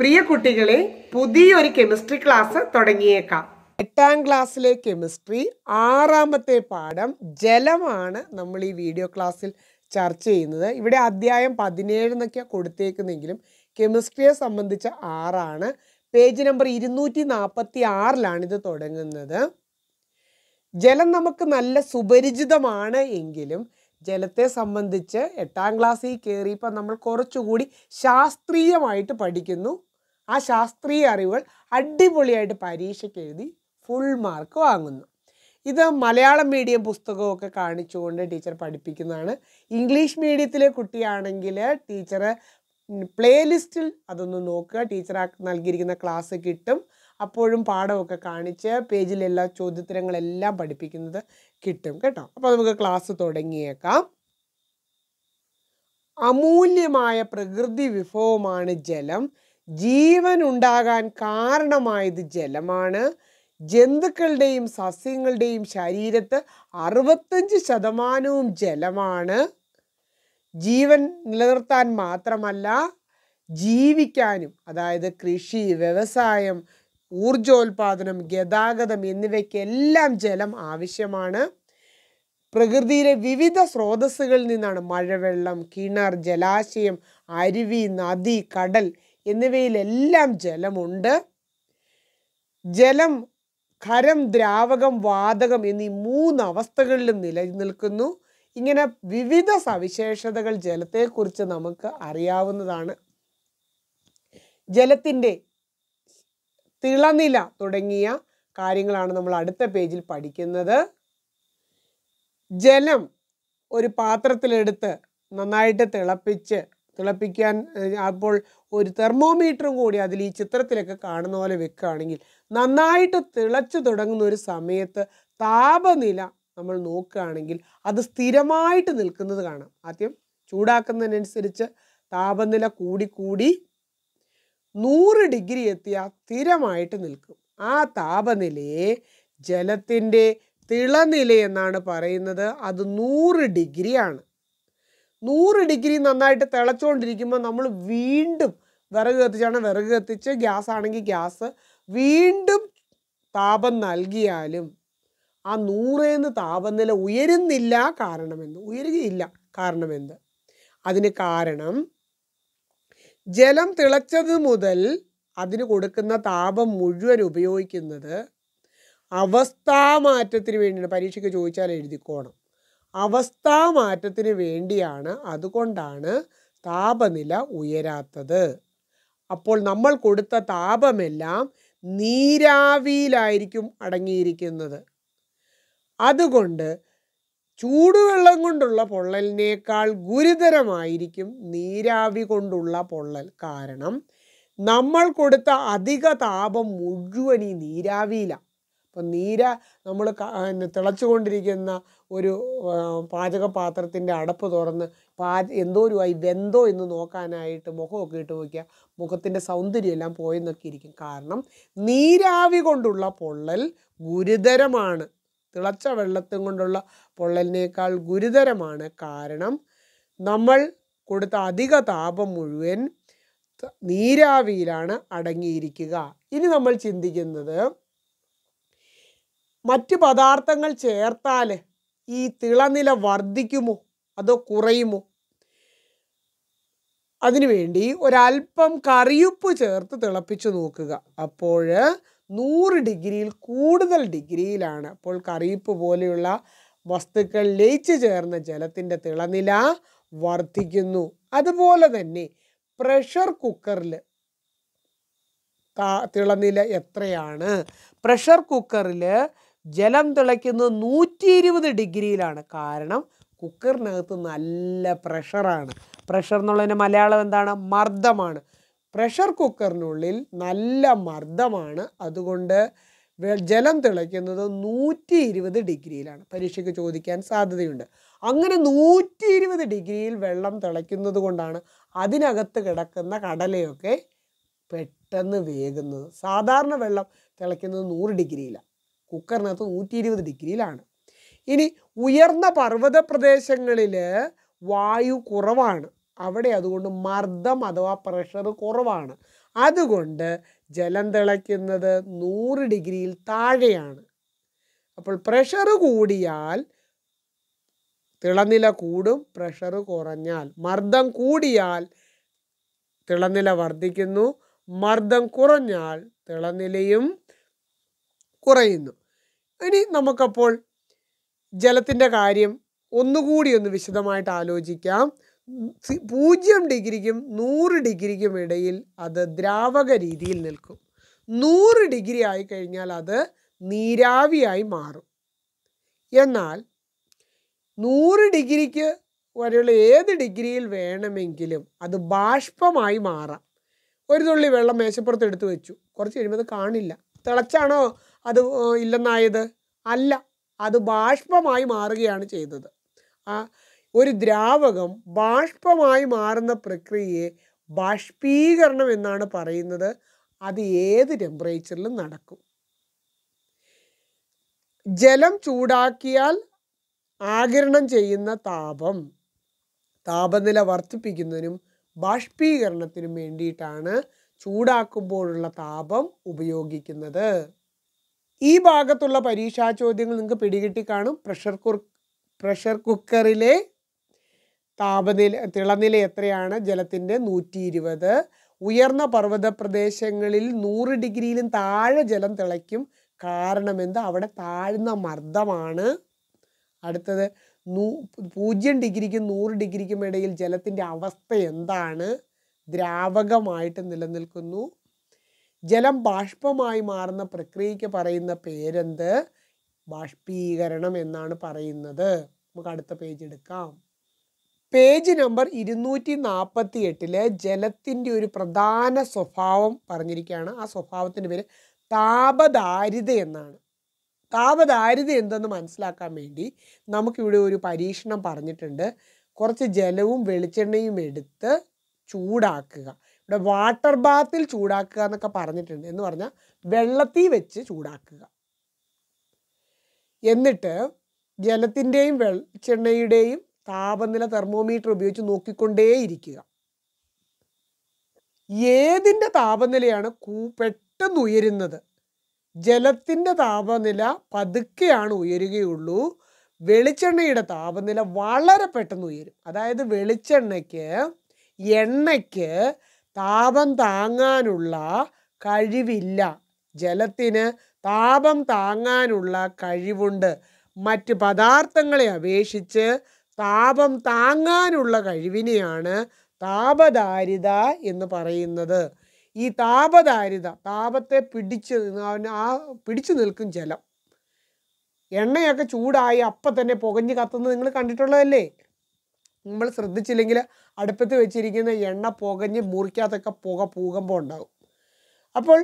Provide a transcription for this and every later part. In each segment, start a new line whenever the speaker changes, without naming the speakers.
പ്രിയ കുട്ടികളെ പുതിയൊരു chemistry class തുടങ്ങിയേക്കാം. എട്ടാം ക്ലാസ്സിലെ കെമിസ്ട്രി ആറാമത്തെ പാഠം ജലമാണ് നമ്മൾ ഈ വീഡിയോ ക്ലാസ്സിൽ ചർച്ച ചെയ്യുന്നത്. ഇവിടെ അധ്യായം പതിനേഴ് എന്നൊക്കെ കൊടുത്തേക്കുന്നെങ്കിലും കെമിസ്ട്രിയെ സംബന്ധിച്ച ആറാണ്. പേജ് നമ്പർ ഇരുന്നൂറ്റി നാൽപ്പത്തി ആറിലാണ് ഇത് തുടങ്ങുന്നത്. ജലം നമുക്ക് നല്ല സുപരിചിതമാണ് എങ്കിലും ജലത്തെ സംബന്ധിച്ച് എട്ടാം ക്ലാസ്സിൽ കയറിയപ്പോൾ നമ്മൾ കുറച്ചുകൂടി ശാസ്ത്രീയമായിട്ട് പഠിക്കുന്നു. ആ ശാസ്ത്രീയ അറിവുകൾ അടിപൊളിയായിട്ട് പരീക്ഷയ്ക്ക് എഴുതി ഫുൾ മാർക്ക് വാങ്ങുന്നു. ഇത് മലയാളം മീഡിയം പുസ്തകമൊക്കെ കാണിച്ചുകൊണ്ട് ടീച്ചർ പഠിപ്പിക്കുന്നതാണ്. ഇംഗ്ലീഷ് മീഡിയത്തിലെ കുട്ടിയാണെങ്കിൽ ടീച്ചർ പ്ലേലിസ്റ്റിൽ അതൊന്ന് നോക്കുക. ടീച്ചർ നൽകിയിരിക്കുന്ന ക്ലാസ് കിട്ടും. അപ്പോഴും പാഠമൊക്കെ കാണിച്ച് പേജിലെല്ലാ ചോദ്യോത്തരങ്ങളെല്ലാം പഠിപ്പിക്കുന്നത് കിട്ടും കേട്ടോ. അപ്പോൾ നമുക്ക് ക്ലാസ് തുടങ്ങിയേക്കാം. അമൂല്യമായ പ്രകൃതി വിഭവമാണ് ജലം. ജീവൻ ഉണ്ടാകാൻ കാരണമായത് ജലമാണ്. ജന്തുക്കളുടെയും സസ്യങ്ങളുടെയും ശരീരത്ത് അറുപത്തഞ്ച് ശതമാനവും ജലമാണ്. ജീവൻ നിലനിർത്താൻ മാത്രമല്ല ജീവിക്കാനും അതായത് കൃഷി വ്യവസായം ഊർജോൽപാദനം ഗതാഗതം എന്നിവയ്ക്കെല്ലാം ജലം ആവശ്യമാണ്. പ്രകൃതിയിലെ വിവിധ സ്രോതസ്സുകളിൽ നിന്നാണ് മഴവെള്ളം കിണർ ജലാശയം അരുവി നദി കടൽ എന്നിവയിലെല്ലാം ജലമുണ്ട്. ജലം ഖരം ദ്രാവകം വാതകം എന്നീ മൂന്ന് അവസ്ഥകളിലും നിലനിൽക്കുന്നു. ഇങ്ങനെ വിവിധ സവിശേഷതകൾ ജലത്തെക്കുറിച്ച് നമുക്ക് അറിയാവുന്നതാണ്. ജലത്തിന്റെ തിളനില തുടങ്ങിയ കാര്യങ്ങളാണ് നമ്മൾ അടുത്ത പേജിൽ പഠിക്കുന്നത്. ജലം ഒരു പാത്രത്തിലെടുത്ത് നന്നായിട്ട് തിളപ്പിച്ച് തിളപ്പിക്കാൻ അപ്പോൾ ഒരു തെർമോമീറ്ററും കൂടി അതിൽ ഈ ചിത്രത്തിലൊക്കെ കാണുന്ന പോലെ വെക്കുകയാണെങ്കിൽ നന്നായിട്ട് തിളച്ചു തുടങ്ങുന്ന ഒരു സമയത്ത് താപനില നമ്മൾ നോക്കുകയാണെങ്കിൽ അത് സ്ഥിരമായിട്ട് നിൽക്കുന്നത് കാണാം. ആദ്യം ചൂടാക്കുന്നതിനനുസരിച്ച് താപനില കൂടി കൂടി നൂറ് ഡിഗ്രി എത്തിയ സ്ഥിരമായിട്ട് നിൽക്കും. ആ താപനിലയെ ജലത്തിന്റെ തിളനില എന്നാണ് പറയുന്നത്. അത് നൂറ് ഡിഗ്രിയാണ്. നൂറ് ഡിഗ്രി നന്നായിട്ട് തിളച്ചുകൊണ്ടിരിക്കുമ്പോൾ നമ്മൾ വീണ്ടും വിറക് കത്തിച്ചാണ് വിറക് കത്തിച്ച് ഗ്യാസ് ആണെങ്കിൽ ഗ്യാസ് വീണ്ടും താപം നൽകിയാലും ആ നൂറേന്ന് താപനില ഉയരുന്നില്ല കാരണമെന്ത്? ഉയരുകയില്ല കാരണമെന്ത്? അതിന് കാരണം ജലം തിളച്ചത് മുതൽ അതിന് കൊടുക്കുന്ന താപം മുഴുവൻ ഉപയോഗിക്കുന്നത് അവസ്ഥാമാറ്റത്തിന് വേണ്ടിയാണ്. പരീക്ഷയ്ക്ക് ചോദിച്ചാൽ എഴുതിക്കോണം. അവസ്ഥാമാറ്റത്തിന് വേണ്ടിയാണ് അതുകൊണ്ടാണ് താപനില ഉയരാത്തത്. അപ്പോൾ നമ്മൾ കൊടുത്ത താപമെല്ലാം നീരാവിയിലായിരിക്കും അടങ്ങിയിരിക്കുന്നത്. അതുകൊണ്ട് ചൂടുവെള്ളം കൊണ്ടുള്ള പൊള്ളലിനേക്കാൾ ഗുരുതരമായിരിക്കും നീരാവി കൊണ്ടുള്ള പൊള്ളൽ. കാരണം നമ്മൾ കൊടുത്ത അധിക താപം മുഴുവൻ ഈ നീരാവിയിലാണ് അപ്പം നീര നമ്മൾ തിളച്ചുകൊണ്ടിരിക്കുന്ന ഒരു പാചകപാത്രത്തിന്റെ അടപ്പ് തുറന്ന് പാ എന്തോരുമായി വെന്തോ എന്ന് നോക്കാനായിട്ട് മുഖമൊക്കെ ഇട്ട് നോക്കിയാൽ മുഖത്തിന്റെ സൗന്ദര്യം എല്ലാം പോയെന്നൊക്കെ ഇരിക്കും. കാരണം നീരാവി കൊണ്ടുള്ള പൊള്ളൽ ഗുരുതരമാണ്. തിളച്ച വെള്ളത്തും കൊണ്ടുള്ള പൊള്ളലിനേക്കാൾ ഗുരുതരമാണ്. കാരണം നമ്മൾ കൊടുത്ത അധിക താപം മുഴുവൻ നീരാവിയിലാണ് അടങ്ങിയിരിക്കുക. ഇനി നമ്മൾ ചിന്തിക്കുന്നത് മറ്റ് പദാർത്ഥങ്ങൾ ചേർത്താൽ ഈ തിളനില വർദ്ധിക്കുമോ? അതോ കുറയുമോ? അതിനുവേണ്ടി ഒരല്പം കറിയുപ്പ് ചേർത്ത് തിളപ്പിച്ച് നോക്കുക. അപ്പോൾ നൂറ് ഡിഗ്രിയിൽ കൂടുതൽ ഡിഗ്രിയിലാണ്. അപ്പോൾ കറിയുപ്പ് പോലെയുള്ള വസ്തുക്കൾ ലയിച്ചു ചേർന്ന ജലത്തിന്റെ തിളനില വർദ്ധിക്കുന്നു. അതുപോലെ തന്നെ പ്രഷർ കുക്കറിൽ തിളനില എത്രയാണ്? പ്രഷർ കുക്കറിൽ ജലം തിളയ്ക്കുന്നത് നൂറ്റി ഇരുപത് ഡിഗ്രിയിലാണ്. കാരണം കുക്കറിനകത്ത് നല്ല പ്രഷറാണ്. പ്രഷർ എന്നുള്ളതിന്റെ മലയാളം എന്താണ്? മർദ്ദമാണ്. പ്രഷർ കുക്കറിനുള്ളിൽ നല്ല മർദ്ദമാണ്. അതുകൊണ്ട് ജലം തിളയ്ക്കുന്നത് നൂറ്റി ഇരുപത് ഡിഗ്രിയിലാണ്. പരീക്ഷയ്ക്ക് ചോദിക്കാൻ സാധ്യതയുണ്ട്. അങ്ങനെ നൂറ്റി ഇരുപത് ഡിഗ്രിയിൽ വെള്ളം തിളയ്ക്കുന്നത് കൊണ്ടാണ് അതിനകത്ത് കിടക്കുന്ന കടലയൊക്കെ പെട്ടെന്ന് വേകുന്നത്. സാധാരണ വെള്ളം തിളയ്ക്കുന്നത് നൂറ് ഡിഗ്രിയിലാണ് കുക്കറിനകത്ത് നൂറ്റി ഇരുപത് ഡിഗ്രിയിലാണ്. ഇനി ഉയർന്ന പർവത പ്രദേശങ്ങളിൽ വായു കുറവാണ്. അവിടെ അതുകൊണ്ട് മർദ്ദം അഥവാ പ്രഷർ കുറവാണ്. അതുകൊണ്ട് ജലം തിളയ്ക്കുന്നത് നൂറ് ഡിഗ്രിയിൽ താഴെയാണ്. അപ്പോൾ പ്രഷർ കൂടിയാൽ തിളനില കൂടും പ്രഷർ കുറഞ്ഞാൽ മർദ്ദം കൂടിയാൽ തിളനില വർദ്ധിക്കുന്നു മർദ്ദം കുറഞ്ഞാൽ തിളനിലയും കുറയുന്നു. ഇനി നമുക്കപ്പോൾ ജലത്തിന്റെ കാര്യം ഒന്നുകൂടി ഒന്ന് വിശദമായിട്ട് ആലോചിക്കാം. പൂജ്യം ഡിഗ്രിക്കും നൂറ് ഡിഗ്രിക്കും ഇടയിൽ അത് ദ്രാവക രീതിയിൽ നിൽക്കും. നൂറ് ഡിഗ്രി ആയി കഴിഞ്ഞാൽ അത് നീരാവിയായി മാറും. എന്നാൽ നൂറ് ഡിഗ്രിക്ക് വരെയുള്ള ഏത് ഡിഗ്രിയിൽ വേണമെങ്കിലും അത് ബാഷ്പമായി മാറാം. ഒരു തുള്ളി വെള്ളം മേശപ്പുറത്ത് എടുത്തു വെച്ചു. കുറച്ച് കഴിയുമ്പോൾ അത് കാണില്ല. തിളച്ചാണോ? അത് ഇല്ലെന്നായത്? അല്ല. അത് ബാഷ്പമായി മാറുകയാണ് ചെയ്തത്. ആ ഒരു ദ്രാവകം ബാഷ്പമായി മാറുന്ന പ്രക്രിയയെ ബാഷ്പീകരണം എന്നാണ് പറയുന്നത്. അത് ഏത് ടെമ്പറേച്ചറിലും നടക്കും. ജലം ചൂടാക്കിയാൽ ആകിരണം ചെയ്യുന്ന താപം താപനില വർദ്ധിപ്പിക്കുന്നതിനും ബാഷ്പീകരണത്തിനും വേണ്ടിയിട്ടാണ് ചൂടാക്കുമ്പോഴുള്ള താപം ഉപയോഗിക്കുന്നത്. ഈ ഭാഗത്തുള്ള പരീക്ഷാ ചോദ്യങ്ങൾ നിങ്ങൾക്ക് പിടികിട്ടി കാണും. പ്രഷർ കുർ പ്രഷർ കുക്കറിലെ താപനില തിളനില എത്രയാണ്? ജലത്തിന്റെ നൂറ്റി ഇരുപത് ഉയർന്ന പർവത പ്രദേശങ്ങളിൽ നൂറ് ഡിഗ്രിയിലും താഴെ ജലം തിളയ്ക്കും കാരണം എന്താ? അവിടെ താഴ്ന്ന മർദ്ദമാണ്. അടുത്തത് നൂ പൂജ്യം ഡിഗ്രിക്കും നൂറ് ഡിഗ്രിക്കും ഇടയിൽ ജലത്തിന്റെ അവസ്ഥ എന്താണ്? ദ്രാവകമായിട്ട് നിലനിൽക്കുന്നു. ജലം ബാഷ്പമായി മാറുന്ന പ്രക്രിയയ്ക്ക് പറയുന്ന പേരെന്ത്? ബാഷ്പീകരണം എന്നാണ് പറയുന്നത്. നമുക്ക് അടുത്ത പേജ് എടുക്കാം. പേജ് നമ്പർ ഇരുന്നൂറ്റി നാൽപ്പത്തി എട്ടിൽ ജലത്തിന്റെ ഒരു പ്രധാന സ്വഭാവം പറഞ്ഞിരിക്കുകയാണ്. ആ സ്വഭാവത്തിന്റെ പേര് താപദാരിത എന്നാണ്. താപദാരിത എന്തെന്ന് മനസ്സിലാക്കാൻ വേണ്ടി നമുക്കിവിടെ ഒരു പരീക്ഷണം പറഞ്ഞിട്ടുണ്ട്. കുറച്ച് ജലവും വെളിച്ചെണ്ണയും എടുത്ത് ചൂടാക്കുക. ഇവിടെ വാട്ടർ ബാത്തിൽ ചൂടാക്കുക എന്നൊക്കെ പറഞ്ഞിട്ടുണ്ട്. എന്ന് പറഞ്ഞാൽ വെള്ളത്തിൽ വെച്ച് ചൂടാക്കുക. എന്നിട്ട് ജലത്തിന്റെയും വെളിച്ചെണ്ണയുടെയും താപനില തെർമോമീറ്റർ ഉപയോഗിച്ച് നോക്കിക്കൊണ്ടേയിരിക്കുക. ഏതിന്റെ താപനിലയാണ് കൂ പെട്ടെന്ന് ഉയരുന്നത്? ജലത്തിന്റെ താപനില പതുക്കെയാണ് ഉയരുകയുള്ളൂ. വെളിച്ചെണ്ണയുടെ താപനില വളരെ പെട്ടെന്ന് ഉയരും. അതായത് വെളിച്ചെണ്ണയ്ക്ക് എണ്ണയ്ക്ക് താപം താങ്ങാനുള്ള കഴിവില്ല. ജലത്തിന് താപം താങ്ങാനുള്ള കഴിവുണ്ട്. മറ്റ് പദാർത്ഥങ്ങളെ അപേക്ഷിച്ച് താപം താങ്ങാനുള്ള കഴിവിനെയാണ് താപധാരിത എന്ന് പറയുന്നത്. ഈ താപധാരിത താപത്തെ പിടിച്ച് ആ പിടിച്ചു നിൽക്കും ജലം. എണ്ണയൊക്കെ ചൂടായി അപ്പം തന്നെ പുകഞ്ഞ് കത്തുന്നത് നിങ്ങൾ കണ്ടിട്ടുള്ളതല്ലേ? നമ്മൾ ശ്രദ്ധിച്ചില്ലെങ്കിൽ അടുപ്പത്ത് വെച്ചിരിക്കുന്ന എണ്ണ പുകഞ്ഞ് മുറിക്കകത്തൊക്കെ പുക പൂകുമ്പോൾ ഉണ്ടാകും അപ്പോൾ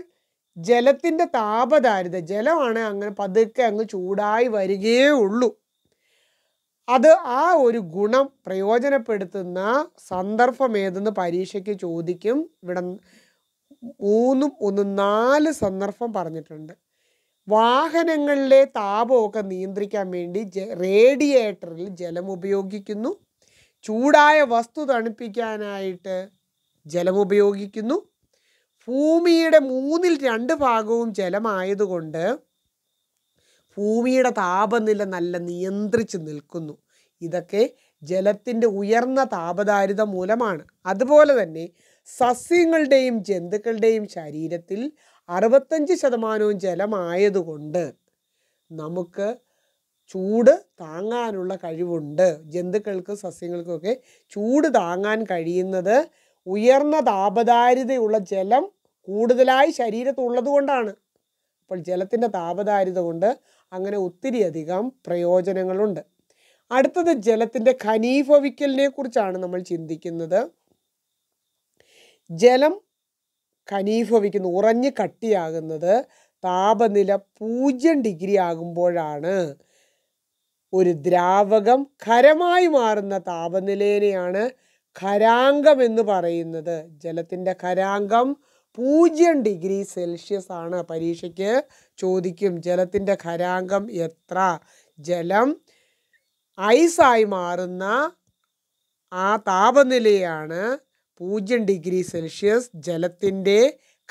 ജലത്തിന്റെ താപധാരിത ജലമാണ് അങ്ങനെ പതുക്കെ അങ്ങ് ചൂടായി വരികയേ ഉള്ളൂ. അത് ആ ഒരു ഗുണം പ്രയോജനപ്പെടുത്തുന്ന സന്ദർഭം ഏതെന്ന് പരീക്ഷയ്ക്ക് ചോദിക്കും. ഇവിടെ മൂന്നും ഒന്ന് നാല് സന്ദർഭം പറഞ്ഞിട്ടുണ്ട്. വാഹനങ്ങളിലെ താപമൊക്കെ നിയന്ത്രിക്കാൻ വേണ്ടി റേഡിയേറ്ററിൽ ജലം ഉപയോഗിക്കുന്നു. ചൂടായ വസ്തു തണുപ്പിക്കാനായിട്ട് ജലം ഉപയോഗിക്കുന്നു. ഭൂമിയുടെ മൂന്നിൽ രണ്ട് ഭാഗവും ജലമായതുകൊണ്ട് ഭൂമിയുടെ താപനില നല്ല നിയന്ത്രിച്ച് നിൽക്കുന്നു. ഇതൊക്കെ ജലത്തിന്റെ ഉയർന്ന താപധാരിത മൂലമാണ്. അതുപോലെ തന്നെ സസ്യങ്ങളുടെയും ജന്തുക്കളുടെയും ശരീരത്തിൽ അറുപത്തഞ്ച് ശതമാനവും ജലമായതുകൊണ്ട് നമുക്ക് ചൂട് താങ്ങാനുള്ള കഴിവുണ്ട്. ജന്തുക്കൾക്കും സസ്യങ്ങൾക്കുമൊക്കെ ചൂട് താങ്ങാൻ കഴിയുന്നത് ഉയർന്ന താപദാരിതയുള്ള ജലം കൂടുതലായി ശരീരത്തുള്ളത് കൊണ്ടാണ്. അപ്പോൾ ജലത്തിന്റെ താപദാരിത കൊണ്ട് അങ്ങനെ ഒത്തിരിയധികം പ്രയോജനങ്ങളുണ്ട്. അടുത്തത് ജലത്തിന്റെ ഖനീഭവിക്കലിനെ കുറിച്ചാണ് നമ്മൾ ചിന്തിക്കുന്നത്. ജലം ഖനീഭവിക്കുന്നു ഉറഞ്ഞ് കട്ടിയാകുന്നത് താപനില പൂജ്യം ഡിഗ്രി ആകുമ്പോഴാണ്. ഒരു ദ്രാവകം ഖരമായി മാറുന്ന താപനിലേനെയാണ് ഖരാങ്കം എന്ന് പറയുന്നത്. ജലത്തിന്റെ ഖരാങ്കം പൂജ്യം ഡിഗ്രി സെൽഷ്യസ് ആണ് പരീക്ഷയ്ക്ക് ചോദിക്കും. ജലത്തിന്റെ ഖരാങ്കം എത്ര? ജലം ഐസായി മാറുന്ന ആ താപനിലയാണ് പൂജ്യം ഡിഗ്രി സെൽഷ്യസ് ജലത്തിന്റെ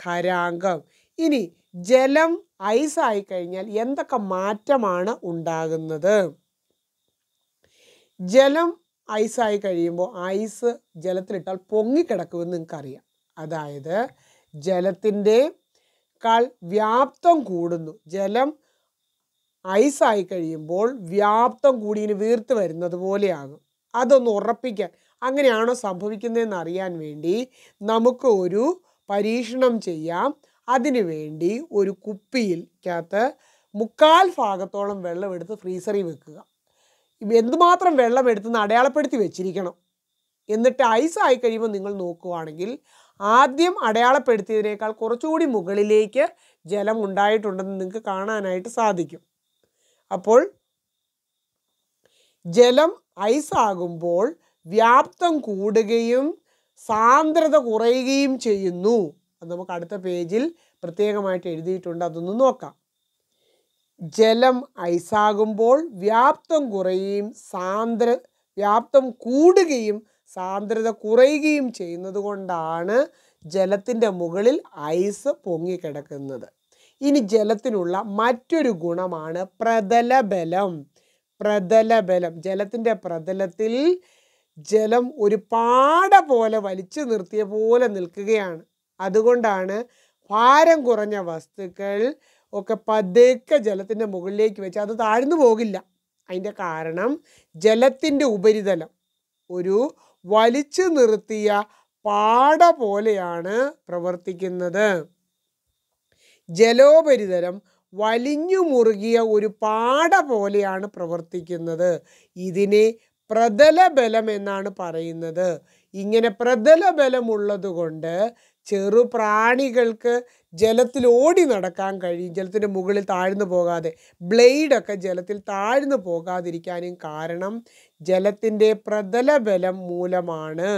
ഖരാങ്കം. ഇനി ജലം ഐസായി കഴിഞ്ഞാൽ എന്തൊക്കെ മാറ്റമാണ് ഉണ്ടാകുന്നത്? ജലം ഐസായി കഴിയുമ്പോൾ ഐസ് ജലത്തിലിട്ടാൽ പൊങ്ങിക്കിടക്കുമെന്ന് നിങ്ങൾക്കറിയാം. അതായത് ജലത്തിന്റെ കാൾ വ്യാപ്തം കൂടുന്നു. ജലം ഐസായി കഴിയുമ്പോൾ വ്യാപ്തം കൂടി ഇനി വീർത്ത് വരുന്നത് പോലെയാകും. അതൊന്ന് ഉറപ്പിക്കാൻ. അങ്ങനെയാണോ സംഭവിക്കുന്നതെന്ന് അറിയാൻ വേണ്ടി നമുക്ക് ഒരു പരീക്ഷണം ചെയ്യാം. അതിനു വേണ്ടി ഒരു കുപ്പിയിൽക്കകത്ത് മുക്കാൽ ഭാഗത്തോളം വെള്ളം എടുത്ത് ഫ്രീസറിൽ വെക്കുക. എന്തുമാത്രം വെള്ളം എടുത്തെന്ന് അടയാളപ്പെടുത്തി വെച്ചിരിക്കണം? എന്നിട്ട് ഐസ് ആയി കഴിയുമ്പോൾ നിങ്ങൾ നോക്കുകയാണെങ്കിൽ ആദ്യം അടയാളപ്പെടുത്തിയതിനേക്കാൾ കുറച്ചുകൂടി മുകളിലേക്ക് ജലം ഉണ്ടായിട്ടുണ്ടെന്ന് നിങ്ങൾക്ക് കാണാനായിട്ട് സാധിക്കും. അപ്പോൾ ജലം ഐസ് ആകുമ്പോൾ വ്യാപ്തം കൂടുകയും സാന്ദ്രത കുറയുകയും ചെയ്യുന്നു. അത് നമുക്ക് അടുത്ത പേജിൽ പ്രത്യേകമായിട്ട് എഴുതിയിട്ടുണ്ട്. അതൊന്ന് നോക്കാം. ജലം ഐസാകുമ്പോൾ വ്യാപ്തം കുറയുകയും സാന്ദ്ര വ്യാപ്തം കൂടുകയും സാന്ദ്രത കുറയുകയും ചെയ്യുന്നത് കൊണ്ടാണ് ജലത്തിന്റെ മുകളിൽ ഐസ് പൊങ്ങിക്കിടക്കുന്നത്. ഇനി ജലത്തിനുള്ള മറ്റൊരു ഗുണമാണ് പ്രതലബലം. പ്രതലബലം ജലത്തിന്റെ പ്രതലത്തിൽ ജലം ഒരു പാട പോലെ വലിച്ചു നിർത്തിയ പോലെ നിൽക്കുകയാണ്. അതുകൊണ്ടാണ് ഭാരം കുറഞ്ഞ വസ്തുക്കൾ ഒക്കെ പതുക്കെ ജലത്തിന്റെ മുകളിലേക്ക് വെച്ച് അത് താഴ്ന്നു പോകില്ല. അതിന്റെ കാരണം ജലത്തിന്റെ ഉപരിതലം ഒരു വലിച്ചു നിർത്തിയ പാട പോലെയാണ് പ്രവർത്തിക്കുന്നത്. ജലോപരിതലം വലിഞ്ഞു മുറുകിയ ഒരു പാട പോലെയാണ് പ്രവർത്തിക്കുന്നത്. ഇതിനെ പ്രതലബലം എന്നാണ് പറയുന്നത്. ഇങ്ങനെ പ്രതലബലമുള്ളത് കൊണ്ട് ചെറു പ്രാണികൾക്ക് ജലത്തിൽ ഓടി നടക്കാൻ കഴിയും. ജലത്തിന്റെ മുകളിൽ താഴ്ന്നു പോകാതെ. ബ്ലേഡൊക്കെ ജലത്തിൽ താഴ്ന്നു പോകാതിരിക്കാനും കാരണം ജലത്തിന്റെ പ്രതലബലം മൂലമാണ്.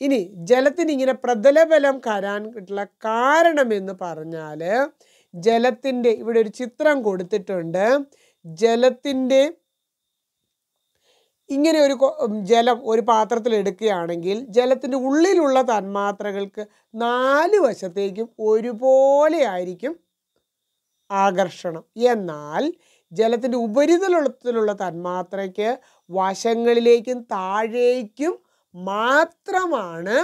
ഇനി ജലത്തിന് ഇങ്ങനെ പ്രതലബലം കരാനുള്ള കാരണമെന്ന് പറഞ്ഞാൽ ജലത്തിന്റെ ഇവിടെ ഒരു ചിത്രം കൊടുത്തിട്ടുണ്ട്. ജലത്തിന്റെ ഇങ്ങനെ ഒരു ജലം ഒരു പാത്രത്തിൽ എടുക്കുകയാണെങ്കിൽ ജലത്തിന്റെ ഉള്ളിലുള്ള തന്മാത്രകൾക്ക് നാല് വശത്തേക്കും ഒരുപോലെ ആയിരിക്കും ആകർഷണം. എന്നാൽ ജലത്തിന്റെ ഉപരിതലത്തിലുള്ള തന്മാത്രയ്ക്ക് വശങ്ങളിലേക്കും താഴേക്കും മാത്രമാണ്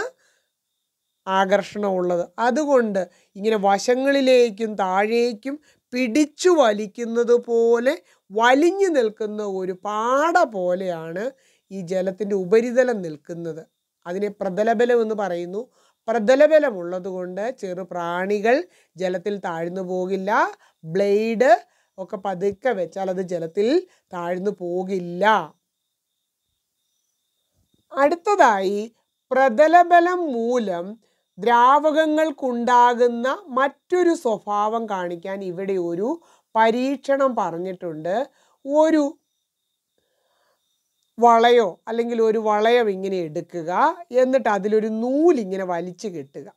ആകർഷണമുള്ളത്. അതുകൊണ്ട് ഇങ്ങനെ വശങ്ങളിലേക്കും താഴേക്കും പിടിച്ചു വലിക്കുന്നത് പോലെ വലിഞ്ഞു നിൽക്കുന്ന ഒരു പാട പോലെയാണ് ഈ ജലത്തിന്റെ ഉപരിതലം നിൽക്കുന്നത്. അതിനെ പ്രതലബലം എന്ന് പറയുന്നു. പ്രതലബലമുള്ളത് കൊണ്ട് ചെറു പ്രാണികൾ ജലത്തിൽ താഴ്ന്നു പോകില്ല. ബ്ലേഡ് ഒക്കെ പതുക്കെ വെച്ചാൽ അത് ജലത്തിൽ താഴ്ന്നു പോകില്ല. അടുത്തതായി പ്രതലബലം മൂലം ദ്രാവകങ്ങൾക്കുണ്ടാകുന്ന മറ്റൊരു സ്വഭാവം കാണിക്കാൻ ഇവിടെ ഒരു പരീക്ഷണം പറഞ്ഞിട്ടുണ്ട്. ഒരു വളയോ അല്ലെങ്കിൽ ഒരു വളയം ഇങ്ങനെ എടുക്കുക. എന്നിട്ട് അതിലൊരു നൂലിങ്ങനെ വലിച്ചു കെട്ടുക.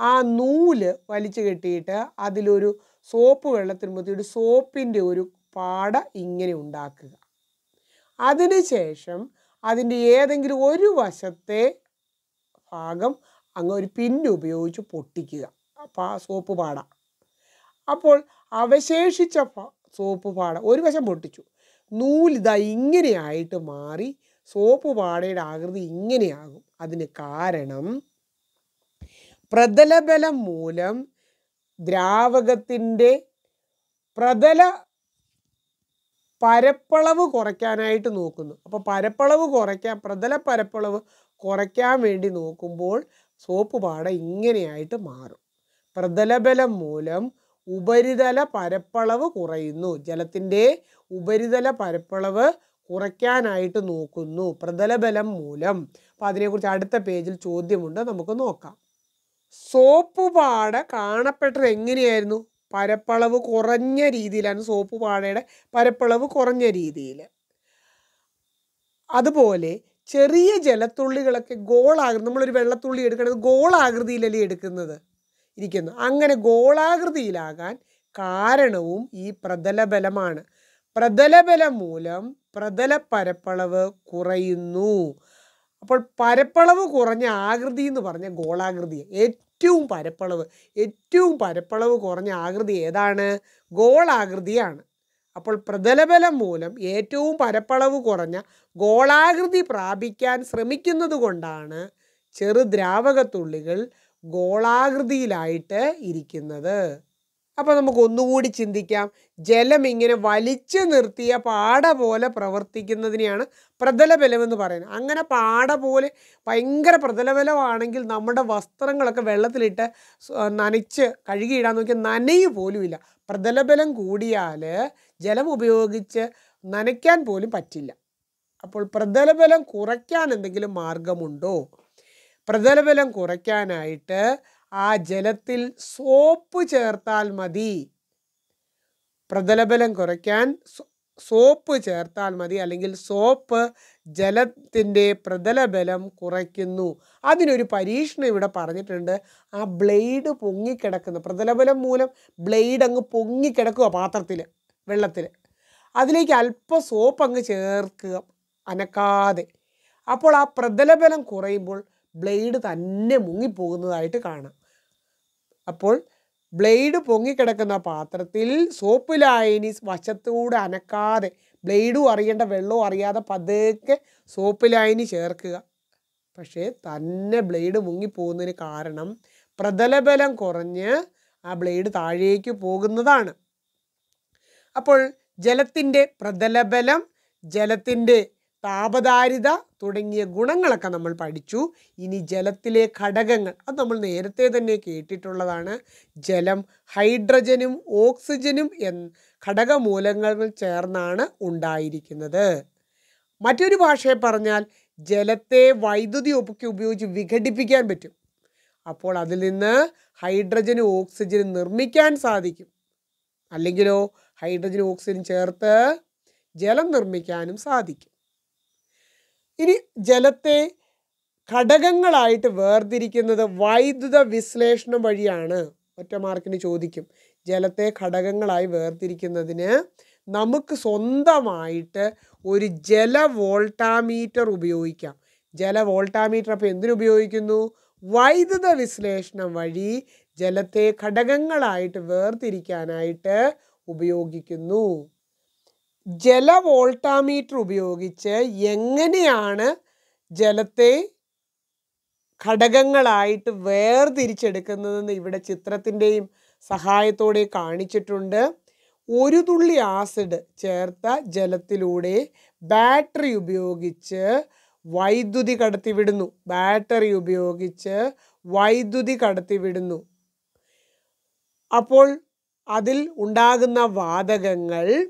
ആ നൂൽ വലിച്ചു കെട്ടിയിട്ട് അതിലൊരു സോപ്പ് വെള്ളത്തിൽ ഒരു സോപ്പിന്റെ ഒരു പാട ഇങ്ങനെ ഉണ്ടാക്കുക. അതിനുശേഷം അതിന്റെ ഏതെങ്കിലും ഒരു വശത്തെ ഭാഗം അങ്ങ് ഒരു പിന്ന് ഉപയോഗിച്ച് പൊട്ടിക്കുക. അപ്പോൾ ആ സോപ്പ് പാട. അപ്പോൾ അവശേഷിച്ച സോപ്പ് പാട ഒരു വശം പൊട്ടിച്ചു. നൂലിതാ ഇങ്ങനെയായിട്ട് മാറി സോപ്പ് പാടയുടെ ആകൃതി ഇങ്ങനെയാകും. അതിന് കാരണം പ്രതലബലം മൂലം ദ്രാവകത്തിന്റെ പ്രതല പരപ്പളവ് കുറയ്ക്കാനായിട്ട് നോക്കുന്നു. അപ്പോൾ പരപ്പളവ് കുറയ്ക്കാൻ പ്രതല പരപ്പളവ് കുറയ്ക്കാൻ വേണ്ടി നോക്കുമ്പോൾ സോപ്പ് പാട ഇങ്ങനെയായിട്ട് മാറും. പ്രതലബലം മൂലം ഉപരിതല പരപ്പളവ് കുറയുന്നു. ജലത്തിന്റെ ഉപരിതല പരപ്പളവ് കുറയ്ക്കാനായിട്ട് നോക്കുന്നു പ്രതലബലം മൂലം. അപ്പം അതിനെക്കുറിച്ച് അടുത്ത പേജിൽ ചോദ്യമുണ്ട്. നമുക്ക് നോക്കാം. സോപ്പ് പാട കാണപ്പെട്ടത് എങ്ങനെയായിരുന്നു? പരപ്പളവ് കുറഞ്ഞ രീതിയിലാണ് സോപ്പ് പാടയുടെ പരപ്പളവ് കുറഞ്ഞ രീതിയിൽ അതുപോലെ ചെറിയ ജലത്തുള്ളികളൊക്കെ ഗോളാകൃതി നമ്മളൊരു വെള്ളത്തുള്ളി എടുക്കുന്നത് ഗോളാകൃതിയിലല്ലേ എടുക്കുന്നത്? ഇരിക്കുന്നു. അങ്ങനെ ഗോളാകൃതിയിലാകാൻ കാരണവും ഈ പ്രതലബലമാണ്. പ്രതലബലം മൂലം പ്രതല പരപ്പളവ് കുറയുന്നു. അപ്പോൾ പരപ്പളവ് കുറഞ്ഞ ആകൃതി എന്ന് പറഞ്ഞ ഗോളാകൃതി ഏറ്റവും പരപ്പളവ് ഏറ്റവും പരപ്പളവ് കുറഞ്ഞ ആകൃതി ഏതാണ്? ഗോളാകൃതിയാണ്. അപ്പോൾ പ്രതലബലം മൂലം ഏറ്റവും പരപ്പളവ് കുറഞ്ഞ ഗോളാകൃതി പ്രാപിക്കാൻ ശ്രമിക്കുന്നത് കൊണ്ടാണ് ചെറുദ്രാവകത്തുള്ളികൾ ഗോളാകൃതിയിലായിട്ട് ഇരിക്കുന്നത്. അപ്പോൾ നമുക്ക് ഒന്നുകൂടി ചിന്തിക്കാം. ജലം ഇങ്ങനെ വലിച്ചു നിർത്തിയ പാട പോലെ പ്രവർത്തിക്കുന്നതിനെയാണ് പ്രതലബലം എന്ന് പറയുന്നത്. അങ്ങനെ പാട പോലെ ഭയങ്കര പ്രതലബലമാണെങ്കിൽ നമ്മുടെ വസ്ത്രങ്ങളൊക്കെ വെള്ളത്തിലിട്ട് നനച്ച് കഴുകിയിടാൻ നോക്കിയാൽ നനയു പോലുമില്ല. പ്രതലബലം കൂടിയാൽ ജലം ഉപയോഗിച്ച് നനയ്ക്കാൻ പോലും പറ്റില്ല. അപ്പോൾ പ്രതലബലം കുറയ്ക്കാൻ എന്തെങ്കിലും മാർഗമുണ്ടോ? പ്രതലബലം കുറയ്ക്കാനായിട്ട് ആ ജലത്തിൽ സോപ്പ് ചേർത്താൽ മതി. പ്രതലബലം കുറയ്ക്കാൻ സോപ്പ് ചേർത്താൽ മതി. അല്ലെങ്കിൽ സോപ്പ് ജലത്തിന്റെ പ്രതലബലം കുറയ്ക്കുന്നു. അതിനൊരു പരീക്ഷണം ഇവിടെ പറഞ്ഞിട്ടുണ്ട്. ആ ബ്ലേഡ് പൊങ്ങിക്കിടക്കുന്ന പ്രതലബലം മൂലം ബ്ലേഡ് അങ്ങ് പൊങ്ങിക്കിടക്കുക പാത്രത്തിൽ വെള്ളത്തിൽ അതിലേക്ക് അല്പം സോപ്പ് അങ്ങ് ചേർക്കുക അനക്കാതെ. അപ്പോൾ ആ പ്രതലബലം കുറയുമ്പോൾ ബ്ലേഡ് തന്നെ മുങ്ങിപ്പോകുന്നതായിട്ട് കാണാം. അപ്പോൾ ബ്ലേഡ് പൊങ്ങിക്കിടക്കുന്ന പാത്രത്തിൽ സോപ്പ് ലായനി വശത്തൂടെ അനക്കാതെ ബ്ലേഡും അറിയേണ്ട വെള്ളവും അറിയാതെ പതുക്കെ സോപ്പ് ലായനി ചേർക്കുക. പക്ഷേ തന്നെ ബ്ലേഡ് മുങ്ങിപ്പോകുന്നതിന് കാരണം പ്രതലബലം കുറഞ്ഞ് ആ ബ്ലേഡ് താഴേക്ക് പോകുന്നതാണ്. അപ്പോൾ ജലത്തിന്റെ പ്രതലബലം ജലത്തിന്റെ താപധാരിത തുടങ്ങിയ ഗുണങ്ങളൊക്കെ നമ്മൾ പഠിച്ചു. ഇനി ജലത്തിലെ ഘടകങ്ങൾ അത് നമ്മൾ നേരത്തെ തന്നെ കേട്ടിട്ടുള്ളതാണ്. ജലം ഹൈഡ്രജനും ഓക്സിജനും എന്ന ഘടകമൂലങ്ങൾ ചേർന്നാണ് ഉണ്ടായിരിക്കുന്നത്. മറ്റൊരു ഭാഷയെ പറഞ്ഞാൽ ജലത്തെ വൈദ്യുതി ഒപ്പുക്കി ഉപയോഗിച്ച് വിഘടിപ്പിക്കാൻ പറ്റും. അപ്പോൾ അതിൽ നിന്ന് ഹൈഡ്രജനും ഓക്സിജനും നിർമ്മിക്കാൻ സാധിക്കും. അല്ലെങ്കിലോ ഹൈഡ്രജനും ഓക്സിജനും ചേർത്ത് ജലം നിർമ്മിക്കാനും സാധിക്കും. ഇനി ജലത്തെ ഘടകങ്ങളായിട്ട് വേർതിരിക്കുന്നത് വൈദ്യുത വിശ്ലേഷണം വഴിയാണ്. ഒറ്റ മാർക്കിന് ചോദിക്കും. ജലത്തെ ഘടകങ്ങളായി വേർതിരിക്കുന്നതിന് നമുക്ക് സ്വന്തമായിട്ട് ഒരു ജല വോൾട്ടാമീറ്റർ ഉപയോഗിക്കാം. ജല വോൾട്ടാമീറ്റർ അപ്പോൾ എന്തിനുപയോഗിക്കുന്നു വൈദ്യുത വിശ്ലേഷണം വഴി ജലത്തെ ഘടകങ്ങളായിട്ട് വേർതിരിക്കാനായിട്ട് ഉപയോഗിക്കുന്നു. ജല വോൾട്ടാമീറ്റർ ഉപയോഗിച്ച് എങ്ങനെയാണ് ജലത്തെ ഘടകങ്ങളായിട്ട് വേർതിരിച്ചെടുക്കുന്നതെന്ന് ഇവിടെ ചിത്രത്തിന്റെയും സഹായത്തോടെ കാണിച്ചിട്ടുണ്ട്. ഒരു തുള്ളി ആസിഡ് ചേർത്ത ജലത്തിലൂടെ ബാറ്ററി ഉപയോഗിച്ച് വൈദ്യുതി കടത്തിവിടുന്നു. ബാറ്ററി ഉപയോഗിച്ച് വൈദ്യുതി കടത്തിവിടുന്നു. അപ്പോൾ അതിൽ ഉണ്ടാകുന്ന വാതകങ്ങൾ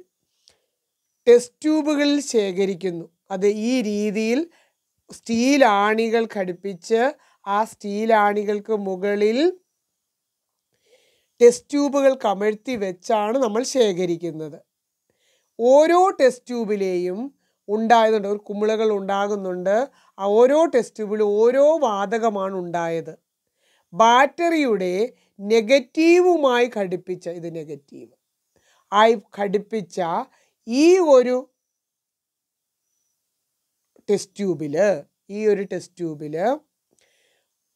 ടെസ്റ്റ് ട്യൂബുകളിൽ ശേഖരിക്കുന്നു. അത് ഈ രീതിയിൽ സ്റ്റീൽ ആണികൾ ഘടിപ്പിച്ച് ആ സ്റ്റീൽ ആണികൾക്ക് മുകളിൽ ടെസ്റ്റ് ട്യൂബുകൾ കമഴ്ത്തി വെച്ചാണ് നമ്മൾ ശേഖരിക്കുന്നത്. ഓരോ ടെസ്റ്റ് ട്യൂബിലെയും ഉണ്ടായതുണ്ട്. ഒരു കുമിളകൾ ഉണ്ടാകുന്നുണ്ട്. ആ ഓരോ ടെസ്റ്റ് ട്യൂബിലും ഓരോ വാതകമാണ് ഉണ്ടായത്. ബാറ്ററിയുടെ നെഗറ്റീവുമായി ഘടിപ്പിച്ച ഇത് നെഗറ്റീവ്. ആയി ഘടിപ്പിച്ച ഈ ഒരു ടെസ്റ്റ് ട്യൂബിൽ ഈ ഒരു ടെസ്റ്റ് ട്യൂബിൽ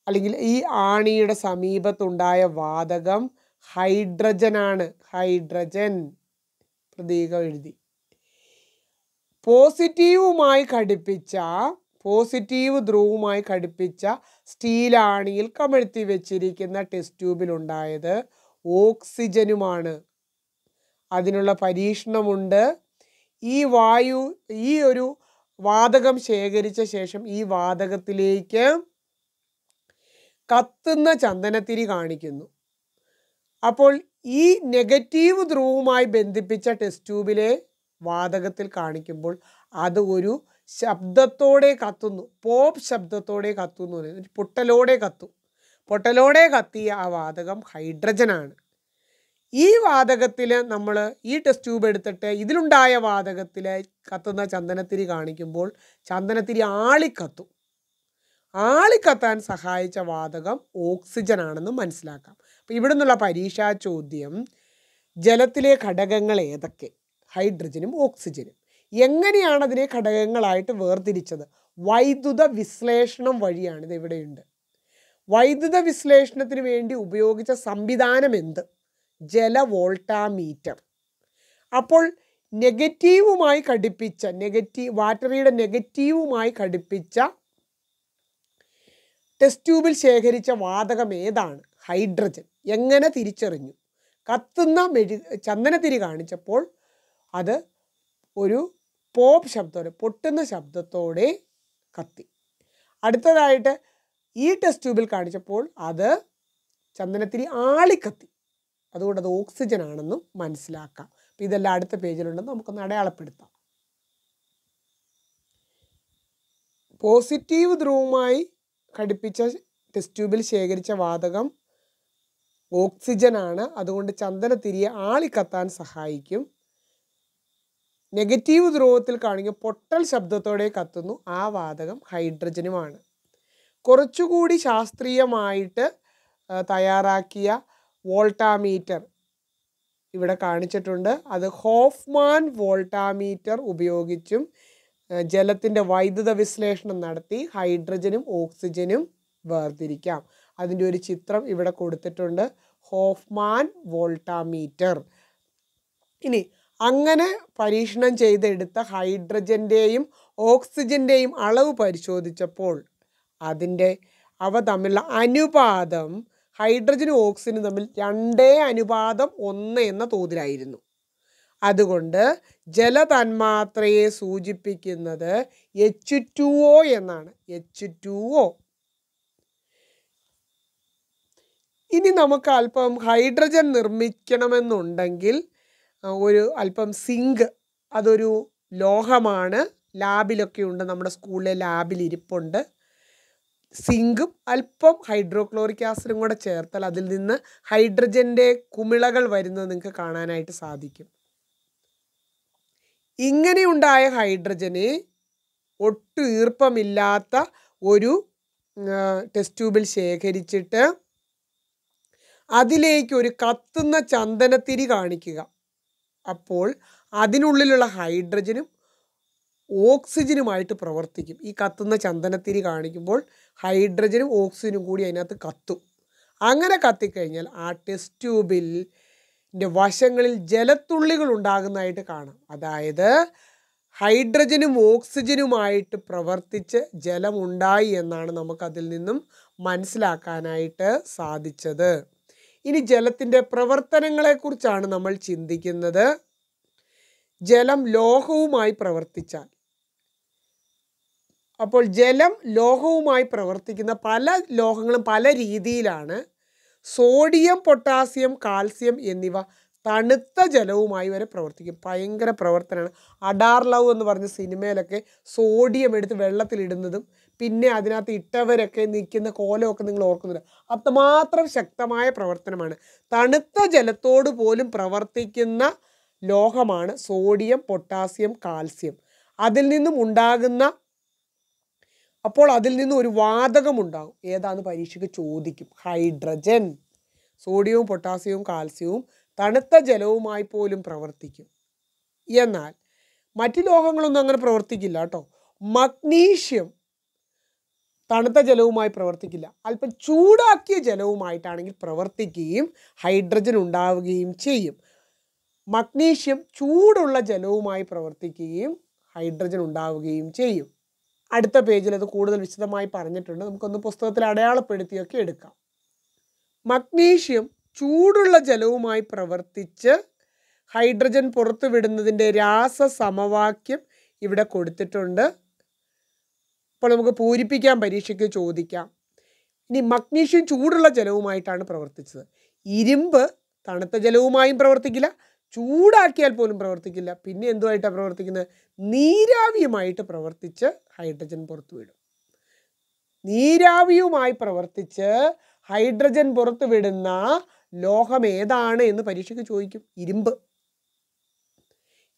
അല്ലെങ്കിൽ ഈ ആണിയുടെ സമീപത്തുണ്ടായ വാതകം ഹൈഡ്രജനാണ്. ഹൈഡ്രജൻ പ്രതീകം എഴുതി. പോസിറ്റീവുമായി ഘടിപ്പിച്ച പോസിറ്റീവ് ധ്രുവുമായി ഘടിപ്പിച്ച സ്റ്റീൽ ആണിയിൽ കമഴ്ത്തി വെച്ചിരിക്കുന്ന ടെസ്റ്റ് ട്യൂബിലുണ്ടായത്. ഓക്സിജനുമാണ്. അതിനുള്ള പരീക്ഷണമുണ്ട്. ഈ വായു ഈ ഒരു വാതകം ശേഖരിച്ച ശേഷം ഈ വാതകത്തിലേക്ക് കത്തുന്ന ചന്ദനത്തിരി കാണിക്കുന്നു. അപ്പോൾ ഈ നെഗറ്റീവ് ധ്രുവുമായി ബന്ധിപ്പിച്ച ടെസ്റ്റ് ട്യൂബിലെ വാതകത്തിൽ കാണിക്കുമ്പോൾ അത് ഒരു ശബ്ദത്തോടെ കത്തുന്നു. പോപ്പ് ശബ്ദത്തോടെ കത്തുന്നു പറയുന്നത് പൊട്ടലോടെ കത്തും. പൊട്ടലോടെ കത്തിയ ആ വാതകം ഹൈഡ്രജനാണ്. ഈ വാതകത്തിൽ നമ്മൾ ഈ ടെസ്റ്റ് ട്യൂബ് എടുത്തിട്ട് ഇതിലുണ്ടായ വാതകത്തിൽ കത്തുന്ന ചന്ദനത്തിരി കാണിക്കുമ്പോൾ ചന്ദനത്തിരി ആളിക്കത്തും. ആളിക്കത്താൻ സഹായിച്ച വാതകം ഓക്സിജൻ ആണെന്ന് മനസ്സിലാക്കാം. അപ്പോൾ ഇവിടെ നിന്നുള്ള പരീക്ഷാ ചോദ്യം ജലത്തിലെ ഘടകങ്ങൾ ഏതൊക്കെ? ഹൈഡ്രജനും ഓക്സിജനും. എങ്ങനെയാണ് അതിനെ ഘടകങ്ങളായിട്ട് വേർതിരിച്ചത്? വൈദ്യുത വിശ്ലേഷണം വഴിയാണ് ഇത് ഇവിടെയുണ്ട്. വൈദ്യുത വിശ്ലേഷണത്തിന് വേണ്ടി ഉപയോഗിച്ച സംവിധാനം എന്ത് ജല വോൾട്ടാമീറ്റർ. അപ്പോൾ നെഗറ്റീവുമായി ഘടിപ്പിച്ച നെഗറ്റീവ് ബാറ്ററിയുടെ നെഗറ്റീവുമായി ഘടിപ്പിച്ച ടെസ്റ്റ് ട്യൂബിൽ ശേഖരിച്ച വാതകം ഏതാണ്? ഹൈഡ്രജൻ. എങ്ങനെ തിരിച്ചറിഞ്ഞു? കത്തുന്ന മെഴു ചന്ദനത്തിരി കാണിച്ചപ്പോൾ അത് ഒരു പോപ്പ് ശബ്ദത്തോടെ പൊട്ടുന്ന ശബ്ദത്തോടെ കത്തി. അടുത്തതായിട്ട് ഈ ടെസ്റ്റ് ട്യൂബിൽ കാണിച്ചപ്പോൾ അത് ചന്ദനത്തിരി ആളിക്കത്തി. അതുകൊണ്ട് അത് ഓക്സിജൻ ആണെന്നും മനസ്സിലാക്കാം. അപ്പം ഇതെല്ലാം അടുത്ത പേജിലുണ്ടെന്ന് നമുക്കൊന്ന് അടയാളപ്പെടുത്താം. പോസിറ്റീവ് ധ്രുവമായി ഘടിപ്പിച്ച ടെസ്റ്റ് ട്യൂബിൽ ശേഖരിച്ച വാതകം ഓക്സിജനാണ് അതുകൊണ്ട് ചന്ദനത്തിരിയെ ആളിക്കത്താൻ സഹായിക്കും. നെഗറ്റീവ് ധ്രുവത്തിൽ കാണിക്കും പൊട്ടൽ ശബ്ദത്തോടെ കത്തുന്നു. ആ വാതകം ഹൈഡ്രജനുമാണ്. കുറച്ചുകൂടി ശാസ്ത്രീയമായിട്ട് തയ്യാറാക്കിയ വോൾട്ടാമീറ്റർ ഇവിടെ കാണിച്ചിട്ടുണ്ട്. അത് ഹോഫ്മാൻ വോൾട്ടാമീറ്റർ ഉപയോഗിച്ചും ജലത്തിന്റെ വൈദ്യുത വിശ്ലേഷണം നടത്തി ഹൈഡ്രജനും ഓക്സിജനും വേർതിരിക്കാം. അതിന്റെ ഒരു ചിത്രം ഇവിടെ കൊടുത്തിട്ടുണ്ട്. Hofmann voltameter. ഇനി അങ്ങനെ പരീക്ഷണം ചെയ്തെടുത്ത ഹൈഡ്രജന്റെയും ഓക്സിജന്റെയും അളവ് പരിശോധിച്ചപ്പോൾ അതിന്റെ അവ തമ്മിലുള്ള അനുപാതം ഹൈഡ്രജനും ഓക്സിജനും തമ്മിൽ രണ്ടേ അനുപാതം ഒന്ന് എന്ന തോതിലായിരുന്നു. അതുകൊണ്ട് ജലതന്മാത്രയെ സൂചിപ്പിക്കുന്നത് എച്ച് ടു ഒ എന്നാണ്. എച്ച് ടു ഒ ഇനി നമുക്ക് അല്പം ഹൈഡ്രജൻ നിർമ്മിക്കണമെന്നുണ്ടെങ്കിൽ ഒരു അല്പം സിങ്ക് അതൊരു ലോഹമാണ്. ലാബിലൊക്കെ ഉണ്ട്. നമ്മുടെ സ്കൂളിലെ ലാബിൽ ഇരിപ്പുണ്ട്. സിങ്കും അല്പം ഹൈഡ്രോക്ലോറിക് ആസിഡും കൂടെ ചേർത്താൽ അതിൽ നിന്ന് ഹൈഡ്രജന്റെ കുമിളകൾ വരുന്നത് നിങ്ങൾക്ക് കാണാനായിട്ട് സാധിക്കും. ഇങ്ങനെയുണ്ടായ ഹൈഡ്രജനെ ഒട്ടും ഈർപ്പമില്ലാത്ത ഒരു ടെസ്റ്റ് ട്യൂബിൽ ശേഖരിച്ചിട്ട് അതിലേക്ക് ഒരു കത്തുന്ന ചന്ദനത്തിരി കാണിക്കുക. അപ്പോൾ അതിനുള്ളിലുള്ള ഹൈഡ്രജനും ഓക്സിജനുമായിട്ട് പ്രവർത്തിക്കും. ഈ കത്തുന്ന ചന്ദനത്തിരി കാണിക്കുമ്പോൾ ഹൈഡ്രജനും ഓക്സിജനും കൂടി അതിനകത്ത് കത്തും. അങ്ങനെ കത്തിക്കഴിഞ്ഞാൽ ആ ടെസ്റ്റ് ട്യൂബിൽ വശങ്ങളിൽ ജലത്തുള്ളികൾ ഉണ്ടാകുന്നതായിട്ട് കാണാം. അതായത് ഹൈഡ്രജനും ഓക്സിജനുമായിട്ട് പ്രവർത്തിച്ച് ജലമുണ്ടായി എന്നാണ് നമുക്കതിൽ നിന്നും മനസ്സിലാക്കാനായിട്ട് സാധിച്ചത്. ഇനി ജലത്തിന്റെ പ്രവർത്തനങ്ങളെക്കുറിച്ചാണ് നമ്മൾ ചിന്തിക്കുന്നത്. ജലം ലോഹവുമായി പ്രവർത്തിച്ചാൽ. അപ്പോൾ ജലം ലോഹവുമായി പ്രവർത്തിക്കുന്ന പല ലോഹങ്ങളും പല രീതിയിലാണ്. സോഡിയം പൊട്ടാസ്യം കാൽസ്യം എന്നിവ തണുത്ത ജലവുമായി വരെ പ്രവർത്തിക്കും. ഭയങ്കര പ്രവർത്തനമാണ്. അഡാർ ലവ് എന്ന് പറഞ്ഞ സിനിമയിലൊക്കെ സോഡിയം എടുത്ത് വെള്ളത്തിലിടുന്നതും പിന്നെ അതിനകത്ത് ഇട്ടവരൊക്കെ നിൽക്കുന്ന കോലമൊക്കെ നിങ്ങൾ ഓർക്കുന്നില്ല അത്രമാത്രം ശക്തമായ പ്രവർത്തനമാണ്. തണുത്ത ജലത്തോട് പോലും പ്രവർത്തിക്കുന്ന ലോഹമാണ് സോഡിയം പൊട്ടാസ്യം കാൽസ്യം. അതിൽ നിന്നും ഉണ്ടാകുന്ന അപ്പോൾ അതിൽ നിന്നും ഒരു വാതകം ഉണ്ടാകും ഏതാന്ന് പരീക്ഷയ്ക്ക് ചോദിക്കും. ഹൈഡ്രജൻ. സോഡിയവും പൊട്ടാസ്യവും കാൽസ്യവും തണുത്ത ജലവുമായി പോലും പ്രവർത്തിക്കും. എന്നാൽ മറ്റു ലോഹങ്ങളൊന്നും അങ്ങനെ പ്രവർത്തിക്കില്ല കേട്ടോ. മഗ്നീഷ്യം തണുത്ത ജലവുമായി പ്രവർത്തിക്കില്ല. അല്പം ചൂടാക്കിയ ജലവുമായിട്ടാണെങ്കിൽ പ്രവർത്തിക്കുകയും ഹൈഡ്രജൻ ഉണ്ടാവുകയും ചെയ്യും. മഗ്നീഷ്യം ചൂടുള്ള ജലവുമായി പ്രവർത്തിക്കുകയും ഹൈഡ്രജൻ ഉണ്ടാവുകയും ചെയ്യും. അടുത്ത പേജിൽ അത് കൂടുതൽ വിശദമായി പറഞ്ഞിട്ടുണ്ട്. നമുക്കൊന്ന് പുസ്തകത്തിൽ അടയാളപ്പെടുത്തിയൊക്കെ എടുക്കാം. മഗ്നീഷ്യം ചൂടുള്ള ജലവുമായി പ്രവർത്തിച്ച് ഹൈഡ്രജൻ പുറത്തുവിടുന്നതിന്റെ രാസസമവാക്യം ഇവിടെ കൊടുത്തിട്ടുണ്ട്. അപ്പോൾ നമുക്ക് പൂരിപ്പിക്കാൻ പരീക്ഷയ്ക്ക് ചോദിക്കാം. ഇനി മഗ്നീഷ്യം ചൂടുള്ള ജലവുമായിട്ടാണ് പ്രവർത്തിച്ചത്. ഇരുമ്പ് തണുത്ത ജലവുമായും പ്രവർത്തിക്കില്ല ചൂടാക്കിയാൽ പോലും പ്രവർത്തിക്കില്ല. പിന്നെ എന്തുമായിട്ടാണ് പ്രവർത്തിക്കുന്നത്? നീരാവിയുമായിട്ട് പ്രവർത്തിച്ച് ഹൈഡ്രജൻ പുറത്തുവിടും. നീരാവിയുമായി പ്രവർത്തിച്ച് ഹൈഡ്രജൻ പുറത്തുവിടുന്ന ലോഹം ഏതാണ് എന്ന് പരീക്ഷയ്ക്ക് ചോദിക്കും. ഇരുമ്പ്.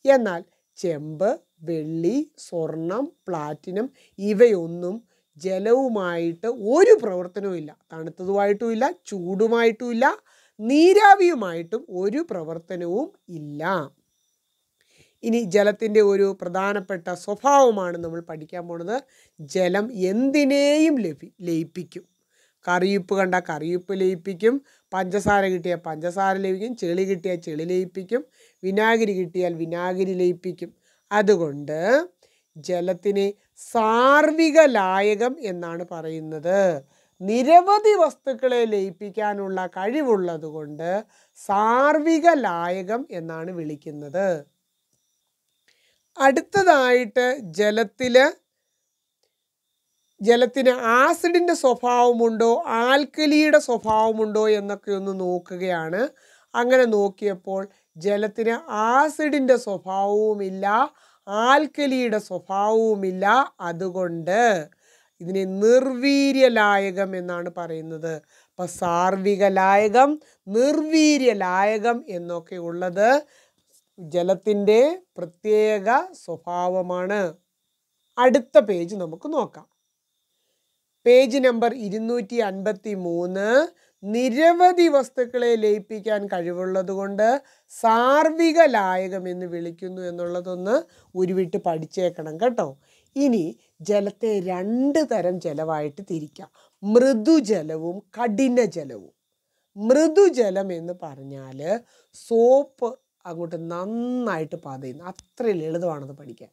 എന്നാൽ ചെമ്പ് വെള്ളി സ്വർണം പ്ലാറ്റിനം ഇവയൊന്നും ജലവുമായിട്ട് ഒരു പ്രവർത്തനവും ഇല്ല തണുത്തതുമായിട്ടും ഇല്ല ചൂടുമായിട്ടും ഇല്ല നീരാവിയുമായിട്ടും ഒരു പ്രവർത്തനവും ഇല്ല. ഇനി ജലത്തിന്റെ ഒരു പ്രധാനപ്പെട്ട സ്വഭാവമാണ് നമ്മൾ പഠിക്കാൻ പോണത്. ജലം എന്തിനേയും ലഭി ലയിപ്പിക്കും. കറിയുപ്പ് കണ്ട കറിയുപ്പ് ലയിപ്പിക്കും. പഞ്ചസാര കിട്ടിയാൽ പഞ്ചസാര ലയിപ്പിക്കും. ചെളി കിട്ടിയാൽ ചെളി ലയിപ്പിക്കും. വിനാഗിരി കിട്ടിയാൽ വിനാഗിരി ലയിപ്പിക്കും. അതുകൊണ്ട് ജലത്തിനെ സാർവിക ലായകം എന്നാണ് പറയുന്നത്. നിരവധി വസ്തുക്കളെ ലയിപ്പിക്കാനുള്ള കഴിവുള്ളതുകൊണ്ട് സാർവിക ലായകം എന്നാണ് വിളിക്കുന്നത്. അടുത്തതായിട്ട് ജലത്തിൽ ജലത്തിന് ആസിഡിന്റെ സ്വഭാവമുണ്ടോ ആൽക്കലിയുടെ സ്വഭാവമുണ്ടോ എന്നൊക്കെ ഒന്ന് നോക്കുകയാണ്. അങ്ങനെ നോക്കിയപ്പോൾ ജലത്തിന് ആസിഡിന്റെ സ്വഭാവവുമില്ല ആൽക്കലിയുടെ സ്വഭാവവുമില്ല. അതുകൊണ്ട് ഇതിനെ നിർവീര്യലായകം എന്നാണ് പറയുന്നത്. അപ്പം സാർവിക ലായകം നിർവീര്യ ലായകം എന്നൊക്കെ ഉള്ളത് ജലത്തിന്റെ പ്രത്യേക സ്വഭാവമാണ്. അടുത്ത പേജ് നമുക്ക് നോക്കാം. പേജ് നമ്പർ ഇരുന്നൂറ്റി അൻപത്തി മൂന്ന് നിരവധി വസ്തുക്കളെ ലയിപ്പിക്കാൻ കഴിവുള്ളത് കൊണ്ട് സാർവിക ലായകം എന്ന് വിളിക്കുന്നു എന്നുള്ളതൊന്ന് ഉരുവിട്ട് പഠിച്ചേക്കണം കേട്ടോ. ഇനി ജലത്തെ രണ്ട് തരം ജലമായിട്ട് തിരിക്കാം. മൃദുജലവും കഠിന ജലവും മൃദുജലം എന്ന് പറഞ്ഞാൽ സോപ്പ് അങ്ങോട്ട് നന്നായിട്ട് പതയുന്നു അത്ര ലളിതമാണത് പഠിക്കാൻ.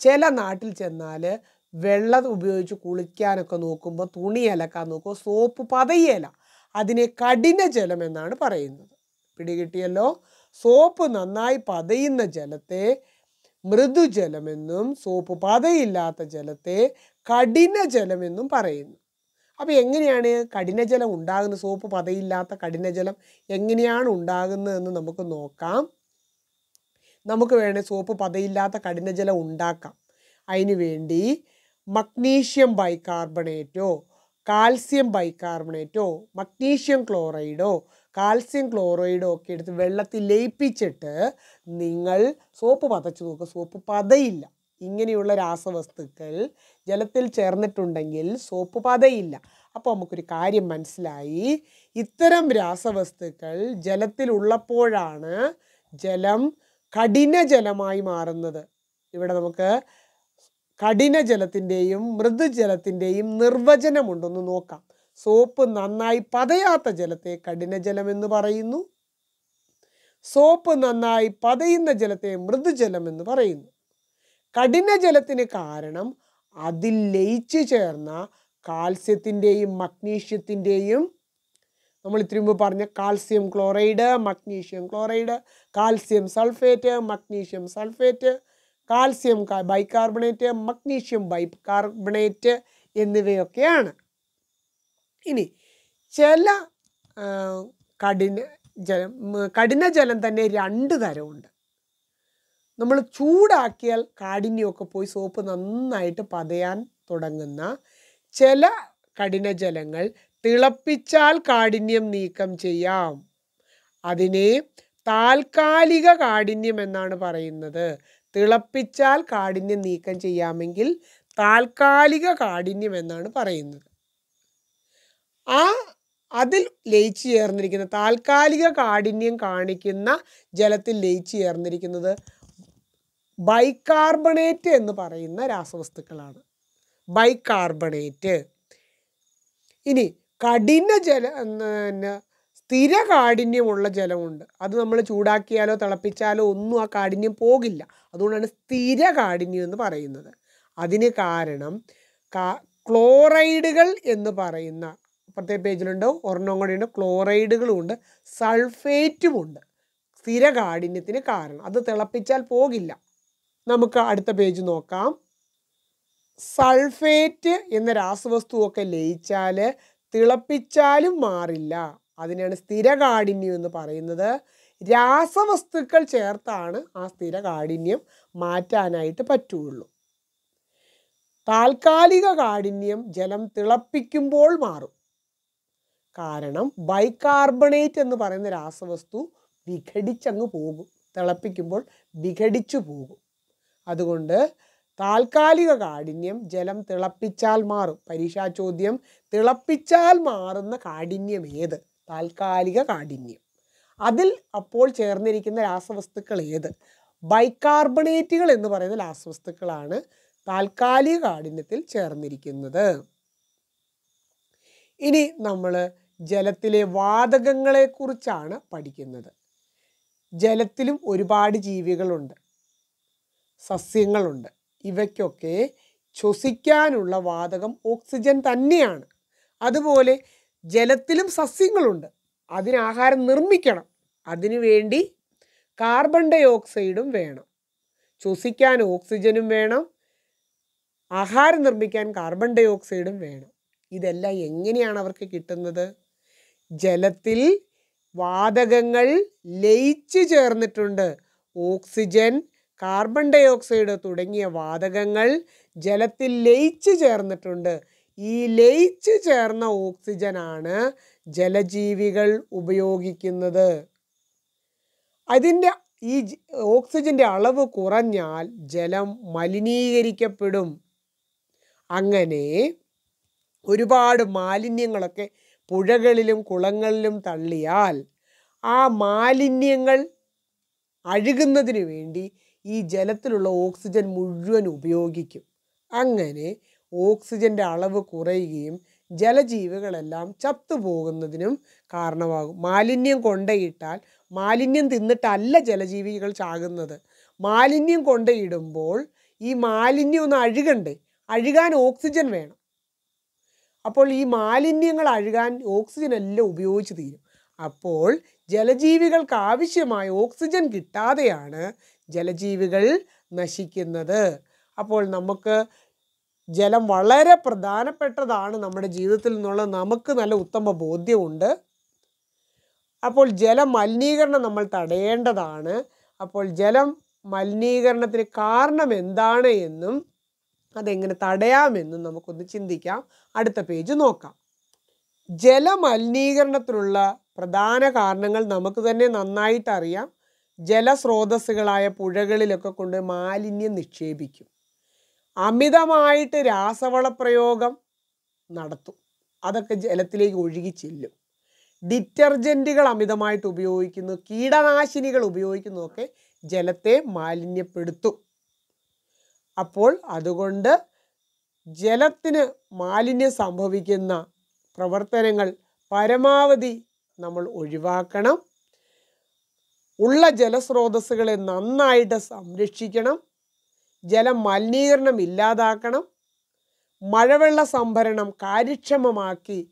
ചില നാട്ടിൽ ചെന്നാൽ വെള്ളം ഉപയോഗിച്ച് കുളിക്കാനൊക്കെ നോക്കുമ്പോൾ തുണി അലക്കാൻ നോക്കുമ്പോൾ സോപ്പ് പതയല. അതിനെ കഠിന ജലം എന്നാണ് പറയുന്നത്. പിടികിട്ടിയല്ലോ? സോപ്പ് നന്നായി പതയുന്ന ജലത്തെ മൃദുജലമെന്നും സോപ്പ് പതയില്ലാത്ത ജലത്തെ കഠിന ജലമെന്നും പറയുന്നു. അപ്പോൾ എങ്ങനെയാണ് കഠിനജലം ഉണ്ടാകുന്നത്? സോപ്പ് പതയില്ലാത്ത കഠിനജലം എങ്ങനെയാണ് ഉണ്ടാകുന്നതെന്ന് നമുക്ക് നോക്കാം. നമുക്ക് വേണേൽ സോപ്പ് പതയില്ലാത്ത കഠിനജലം ഉണ്ടാക്കാം. അതിനു വേണ്ടി മഗ്നീഷ്യം ബൈകാർബണേറ്റോ കാൽസ്യം ബൈകാർബണേറ്റോ മഗ്നീഷ്യം ക്ലോറൈഡോ കാൽസ്യം ക്ലോറൈഡോ ഒക്കെ എടുത്ത് വെള്ളത്തിൽ ലയിപ്പിച്ചിട്ട് നിങ്ങൾ സോപ്പ് പതച്ചു നോക്കുക സോപ്പ് പതയില്ല. ഇങ്ങനെയുള്ള രാസവസ്തുക്കൾ ജലത്തിൽ ചേർന്നിട്ടുണ്ടെങ്കിൽ സോപ്പ് പതയില്ല. അപ്പോൾ നമുക്കൊരു കാര്യം മനസ്സിലായി. ഇത്തരം രാസവസ്തുക്കൾ ജലത്തിലുള്ളപ്പോഴാണ് ജലം കഠിന ജലമായി മാറുന്നത്. ഇവിടെ നമുക്ക് കഠിനജലത്തിന്റെയും മൃദുജലത്തിന്റെയും നിർവചനമുണ്ടെന്ന് നോക്കാം. സോപ്പ് നന്നായി പതയാത്ത ജലത്തെ കഠിനജലം എന്ന് പറയുന്നു. സോപ്പ് നന്നായി പതയുന്ന ജലത്തെ മൃദുജലം എന്ന് പറയുന്നു. കഠിനജലത്തിന് കാരണം അതിൽ ലയിച്ചു ചേർന്ന കാൽസ്യത്തിന്റെയും മഗ്നീഷ്യത്തിന്റെയും നമ്മൾ ഇത്തിരി മുമ്പ് പറഞ്ഞ calcium chloride magnesium chloride calcium sulphate magnesium sulphate calcium bicarbonate magnesium bicarbonate എന്നിവയൊക്കെയാണ്. ഇനി ചില കഠിന ജലം കഠിന ജലം തന്നെ രണ്ട് തരമുണ്ട്. നമ്മൾ ചൂടാക്കിയാൽ കാഠിന്യമൊക്കെ പോയി സോപ്പ് നന്നായിട്ട് പതയാൻ തുടങ്ങുന്ന ചില കഠിന ജലങ്ങൾ തിളപ്പിച്ചാൽ കാഠിന്യം നീക്കം ചെയ്യാം. അതിനെ താൽക്കാലിക കാഠിന്യം എന്നാണ് പറയുന്നത്. തിളപ്പിച്ചാൽ കാഠിന്യം നീക്കം ചെയ്യാമെങ്കിൽ താൽക്കാലിക കാഠിന്യം എന്നാണ് പറയുന്നത്. ആ അതിൽ ലയിച്ചു ചേർന്നിരിക്കുന്ന താൽക്കാലിക കാഠിന്യം കാണിക്കുന്ന ജലത്തിൽ ലയിച്ചു ചേർന്നിരിക്കുന്നത് ബൈകാർബണേറ്റ് എന്ന് പറയുന്ന രാസവസ്തുക്കളാണ്. ബൈകാർബണേറ്റ്. ഇനി കഠിന ജല സ്ഥിര കാഠിന്യമുള്ള ജലമുണ്ട്. അത് നമ്മൾ ചൂടാക്കിയാലോ തിളപ്പിച്ചാലോ ഒന്നും ആ കാഠിന്യം പോകില്ല. അതുകൊണ്ടാണ് സ്ഥിര കാഠിന്യം എന്ന് പറയുന്നത്. അതിന് കാരണം ക്ലോറൈഡുകൾ എന്ന് പറയുന്ന അപ്പുറത്തെ പേജിലുണ്ട്? ഒരെണ്ണം കൂടിയുണ്ട് ഉണ്ട്. ക്ലോറൈഡുകളും ഉണ്ട്. സൾഫേറ്റുമുണ്ട് സ്ഥിര കാഠിന്യത്തിന് കാരണം. അത് തിളപ്പിച്ചാൽ പോകില്ല. നമുക്ക് അടുത്ത പേജ് നോക്കാം. സൾഫേറ്റ് എന്ന രാസവസ്തുവൊക്കെ ലയിച്ചാൽ തിളപ്പിച്ചാലും മാറില്ല. അതിനാണ് സ്ഥിരകാഠിന്യം എന്ന് പറയുന്നത്. രാസവസ്തുക്കൾ ചേർത്താണ് ആ സ്ഥിരകാഠിന്യം മാറ്റാനായിട്ട് പറ്റുള്ളൂ. താൽക്കാലിക കാഠിന്യം ജലം തിളപ്പിക്കുമ്പോൾ മാറും. കാരണം ബൈകാർബണേറ്റ് എന്ന് പറയുന്ന രാസവസ്തു വിഘടിച്ചങ്ങ് പോകും. തിളപ്പിക്കുമ്പോൾ വിഘടിച്ചു പോകും. അതുകൊണ്ട് താൽക്കാലിക കാഠിന്യം ജലം തിളപ്പിച്ചാൽ മാറും. പരീക്ഷാ ചോദ്യം തിളപ്പിച്ചാൽ മാറുന്ന കാഠിന്യം ഏത്? താൽക്കാലിക കാഠിന്യം. അതിൽ അപ്പോൾ ചേർന്നിരിക്കുന്ന രാസവസ്തുക്കൾ ഏത്? ബൈകാർബണേറ്റുകൾ എന്ന് പറയുന്ന രാസവസ്തുക്കളാണ് താൽക്കാലിക കാഠിന്യത്തിൽ ചേർന്നിരിക്കുന്നത്. ഇനി നമ്മൾ ജലത്തിലെ വാതകങ്ങളെക്കുറിച്ചാണ് പഠിക്കുന്നത്. ജലത്തിലും ഒരുപാട് ജീവികളുണ്ട്. സസ്യങ്ങളുണ്ട്. ഇവയ്ക്കൊക്കെ ശ്വസിക്കാനുള്ള വാതകം ഓക്സിജൻ തന്നെയാണ്. അതുപോലെ ജലത്തിലും സസ്യങ്ങളുണ്ട്. അതിനാഹാരം നിർമ്മിക്കണം. അതിനുവേണ്ടി കാർബൺ ഡൈ ഓക്സൈഡും വേണം. ശ്വസിക്കാൻ ഓക്സിജനും വേണം. ആഹാരം നിർമ്മിക്കാൻ കാർബൺ ഡൈ ഓക്സൈഡും വേണം. ഇതെല്ലാം എങ്ങനെയാണ് അവർക്ക് കിട്ടുന്നത്? ജലത്തിൽ വാതകങ്ങൾ ലയിച്ചു ചേർന്നിട്ടുണ്ട്. ഓക്സിജൻ കാർബൺ ഡൈ ഓക്സൈഡ് തുടങ്ങിയ വാതകങ്ങൾ ജലത്തിൽ ലയിച്ചു ചേർന്നിട്ടുണ്ട്. ഈ ലയിച്ചു ചേർന്ന ഓക്സിജനാണ് ജലജീവികൾ ഉപയോഗിക്കുന്നത്. അതിന്റെ ഈ ഓക്സിജന്റെ അളവ് കുറഞ്ഞാൽ ജലം മലിനീകരിക്കപ്പെടും. അങ്ങനെ ഒരുപാട് മാലിന്യങ്ങളൊക്കെ പുഴകളിലും കുളങ്ങളിലും തള്ളിയാൽ ആ മാലിന്യങ്ങൾ അഴുകുന്നതിന് വേണ്ടി ഈ ജലത്തിലുള്ള ഓക്സിജൻ മുഴുവൻ ഉപയോഗിക്കും. അങ്ങനെ ഓക്സിജന്റെ അളവ് കുറയുകയും ജലജീവികളെല്ലാം ചത്തുപോകുന്നതിനും കാരണമാകും. മാലിന്യം കൊണ്ടയിട്ടാൽ മാലിന്യം തിന്നിട്ടല്ല ജലജീവികൾ ചാകുന്നത്. മാലിന്യം കൊണ്ടയിടുമ്പോൾ ഈ മാലിന്യം ഒന്ന് അഴുകണ്ടേ? അഴുകാൻ ഓക്സിജൻ വേണം. അപ്പോൾ ഈ മാലിന്യങ്ങൾ അഴുകാൻ ഓക്സിജൻ എല്ലാം ഉപയോഗിച്ച് തീരും. അപ്പോൾ ജലജീവികൾക്ക് ആവശ്യമായ ഓക്സിജൻ കിട്ടാതെയാണ് ജലജീവികൾ നശിക്കുന്നത്. അപ്പോൾ നമുക്ക് ജലം വളരെ പ്രധാനപ്പെട്ടതാണ് നമ്മുടെ ജീവിതത്തിൽ നിന്നുള്ള നമുക്ക് നല്ല ഉത്തമ ബോധ്യമുണ്ട്. അപ്പോൾ ജല മലിനീകരണം നമ്മൾ തടയേണ്ടതാണ്. അപ്പോൾ ജലം മലിനീകരണത്തിന് കാരണം എന്താണ് എന്നും അതെങ്ങനെ തടയാമെന്നും നമുക്കൊന്ന് ചിന്തിക്കാം. അടുത്ത പേജ് നോക്കാം. ജലമലിനീകരണത്തിനുള്ള പ്രധാന കാരണങ്ങൾ നമുക്ക് തന്നെ നന്നായിട്ട് അറിയാം ജലസ്രോതസ്സുകളായ പുഴകളിലൊക്കെ കൊണ്ട് മാലിന്യം നിക്ഷേപിക്കും. അമിതമായിട്ട് രാസവള പ്രയോഗം നടത്തും. അതൊക്കെ ജലത്തിലേക്ക് ഒഴുകി ചെല്ലും. ഡിറ്റർജന്റുകൾ അമിതമായിട്ട് ഉപയോഗിക്കുന്നു. കീടനാശിനികൾ ഉപയോഗിക്കുന്നതൊക്കെ ജലത്തെ മാലിന്യപ്പെടുത്തും. അപ്പോൾ അതുകൊണ്ട് ജലത്തിന് മാലിന്യം സംഭവിക്കുന്ന പ്രവർത്തനങ്ങൾ പരമാവധി നമ്മൾ ഒഴിവാക്കണം. ഉള്ള ജലസ്രോതസ്സുകളെ നന്നായിട്ട് സംരക്ഷിക്കണം. ജലം മലിനീകരണം ഇല്ലാതാക്കണം. മഴവെള്ള സംഭരണം കാര്യക്ഷമമാക്കി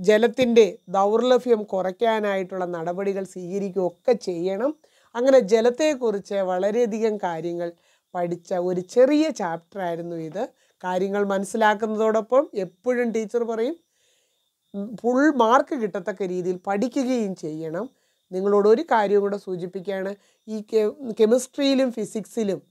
ജലത്തിന്റെ ദൗർലഭ്യം കുറയ്ക്കാനായിട്ടുള്ള നടപടികൾ സ്വീകരിക്കുകയൊക്കെ ചെയ്യണം. അങ്ങനെ ജലത്തെക്കുറിച്ച് വളരെയധികം കാര്യങ്ങൾ പഠിച്ച ഒരു ചെറിയ ചാപ്റ്ററായിരുന്നു ഇത്. കാര്യങ്ങൾ മനസ്സിലാക്കുന്നതോടൊപ്പം എപ്പോഴും ടീച്ചർ പറയും ഫുൾ മാർക്ക് കിട്ടത്തക്ക രീതിയിൽ പഠിക്കുകയും ചെയ്യണം. നിങ്ങളോട് ഒരു കാര്യം കൂടെ സൂചിപ്പിക്കുകയാണ്. ഈ കെമിസ്ട്രിയിലും ഫിസിക്സിലും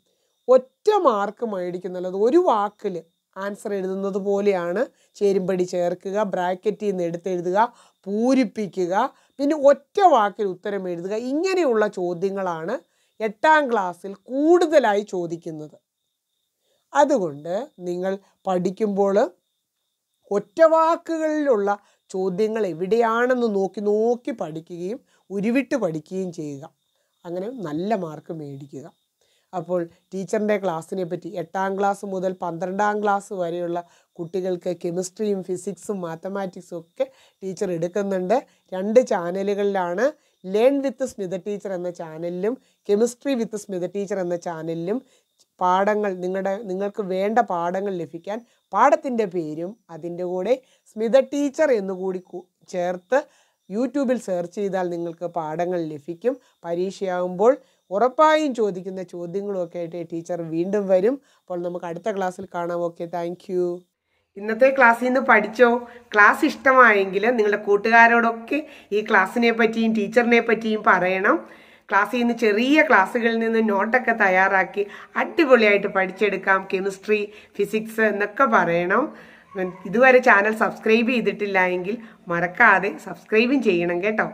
ഒറ്റ മാർക്ക് മേടിക്കുന്നുള്ളത് ഒരു വാക്കിൽ ആൻസർ എഴുതുന്നത് പോലെയാണ്. ചേരുംപടി ചേർക്കുക ബ്രാക്കറ്റിൽ നിന്ന് എടുത്തെഴുതുക പൂരിപ്പിക്കുക പിന്നെ ഒറ്റ വാക്കിൽ ഉത്തരം എഴുതുക. ഇങ്ങനെയുള്ള ചോദ്യങ്ങളാണ് എട്ടാം ക്ലാസ്സിൽ കൂടുതലായി ചോദിക്കുന്നത്. അതുകൊണ്ട് നിങ്ങൾ പഠിക്കുമ്പോൾ ഒറ്റ വാക്കുകളിലുള്ള ചോദ്യങ്ങൾ എവിടെയാണെന്ന് നോക്കി നോക്കി പഠിക്കുകയും ഉരുവിട്ട് പഠിക്കുകയും ചെയ്യുക. അങ്ങനെ നല്ല മാർക്ക് മേടിക്കുക. അപ്പോൾ ടീച്ചറിന്റെ ക്ലാസ്സിനെ പറ്റി എട്ടാം ക്ലാസ് മുതൽ പന്ത്രണ്ടാം ക്ലാസ് വരെയുള്ള കുട്ടികൾക്ക് കെമിസ്ട്രിയും ഫിസിക്സും മാത്തമാറ്റിക്സും ഒക്കെ ടീച്ചർ എടുക്കുന്നുണ്ട്. രണ്ട് ചാനലുകളിലാണ്. ലേൺ വിത്ത് സ്മിത ടീച്ചർ എന്ന ചാനലിലും കെമിസ്ട്രി വിത്ത് സ്മിത ടീച്ചർ എന്ന ചാനലിലും പാഠങ്ങൾ നിങ്ങളുടെ നിങ്ങൾക്ക് വേണ്ട പാഠങ്ങൾ ലഭിക്കാൻ പാഠത്തിന്റെ പേരും അതിന്റെ കൂടെ സ്മിത ടീച്ചർ എന്നുകൂടി ചേർത്ത് യൂട്യൂബിൽ സെർച്ച് ചെയ്താൽ നിങ്ങൾക്ക് പാഠങ്ങൾ ലഭിക്കും. പരീക്ഷയാകുമ്പോൾ ഉറപ്പായും ചോദിക്കുന്ന ചോദ്യങ്ങളുമൊക്കെ ആയിട്ട് ടീച്ചർ വീണ്ടും വരും. അപ്പോൾ നമുക്ക് അടുത്ത ക്ലാസ്സിൽ കാണാം. ഓക്കെ താങ്ക് ഇന്നത്തെ ക്ലാസ്സിൽ നിന്ന് പഠിച്ചോ? ക്ലാസ് ഇഷ്ടമായെങ്കിൽ നിങ്ങളുടെ കൂട്ടുകാരോടൊക്കെ ഈ ക്ലാസ്സിനെ പറ്റിയും ടീച്ചറിനെ പറ്റിയും പറയണം. ക്ലാസ്സിൽ നിന്ന് ചെറിയ ക്ലാസ്സുകളിൽ നിന്ന് നോട്ടൊക്കെ തയ്യാറാക്കി അടിപൊളിയായിട്ട് പഠിച്ചെടുക്കാം. കെമിസ്ട്രി ഫിസിക്സ് എന്നൊക്കെ പറയണം. ഇതുവരെ ചാനൽ സബ്സ്ക്രൈബ് ചെയ്തിട്ടില്ല എങ്കിൽ മറക്കാതെ സബ്സ്ക്രൈബും ചെയ്യണം കേട്ടോ.